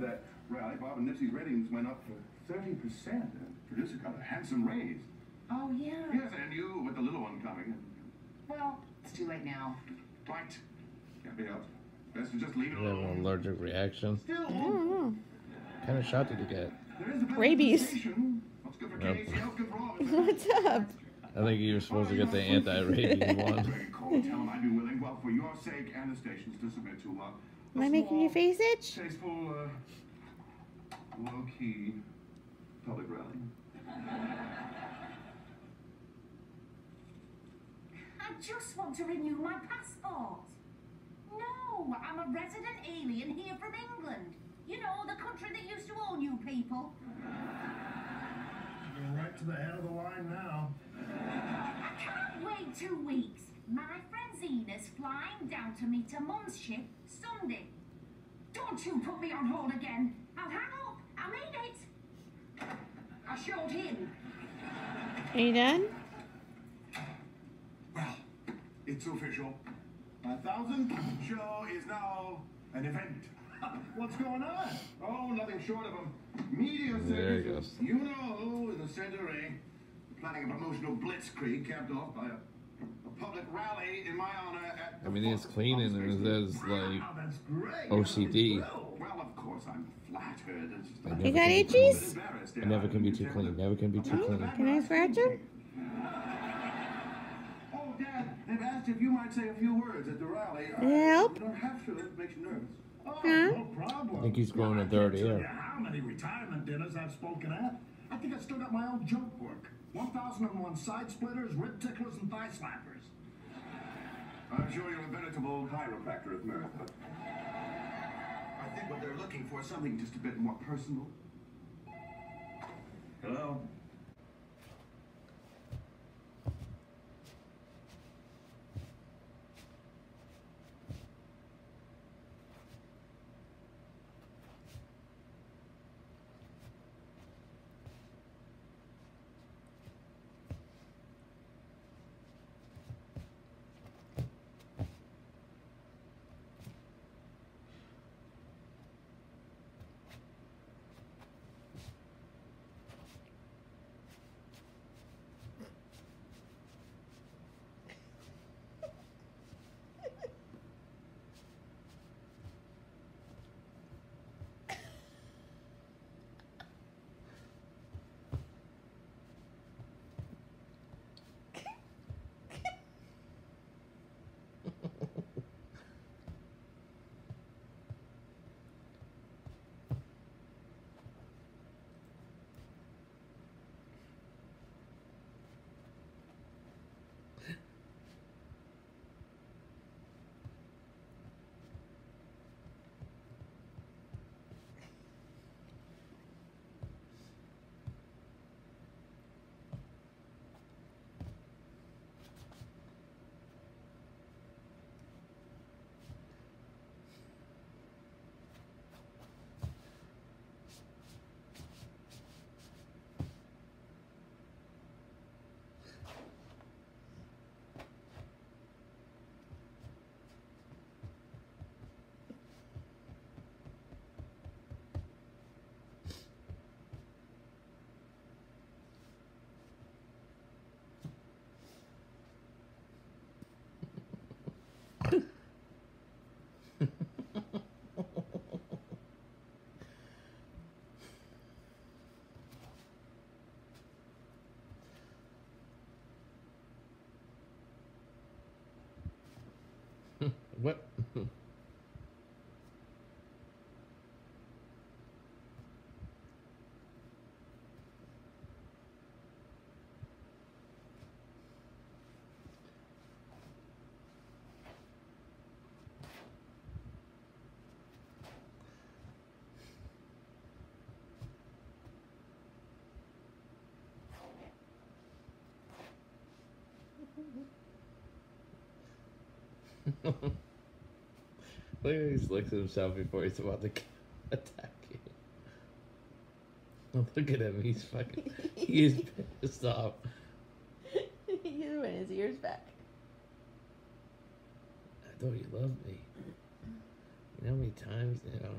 that rally, Bob and Nipsey's ratings went up for 30%. The producer got a handsome raise. Oh, yeah. Yes, and you with the little one coming. Well, it's too late now. Right. Can't be helped. Best to just leave it You an alone. allergic reaction. Still, Mm. What kind of shot did you get? there is a bit of Rabies. sensation. What's good for Yep. kids, health good for all of us. What's up? I think you were supposed to get the anti-rabies one. Call and tell him I'd be willing, well, for your sake and the station's to submit to, uh, Am I making your face itch? Tasteful, uh, low-key public rally. I just want to renew my passport. No, I'm a resident alien here from England. You know, the country that used to own you people. You're right to the head of the line now. I can't wait two weeks. My friend Zena's flying down to meet her mum's ship Sunday. Don't you put me on hold again. I'll hang up. I mean it. I showed him. Are you done? Well, it's official. A thousand show is now an event. What's going on? Oh, nothing short of a media There he circus. goes. You know who in the center ring. Planning a promotional blitzkrieg capped off by a, a public rally in my honor at. I mean, it's clean and it says like Wow, that's. OCD. Well, of course, I'm flattered. I never You got can be itchies? It never can be too clean. Never can be too clean. Can I scratch him? Oh, Dad, they've asked if you might say a few words at the rally. I- Help? You don't have to. It makes you nervous. Oh, Huh? no problem. I think he's growing a I can't third tell ear. how many retirement dinners I've spoken at. I think I still got my old joke book. 1001 side splitters, rib ticklers, and thigh slappers. I'm sure you're a veritable chiropractor of mirth, but I think what they're looking for is something just a bit more personal. Hello? What? Look at he licks himself before he's about to attack you. Look at him. He's fucking. He's pissed off. He's when his ears back. I thought you loved me. You know how many times you know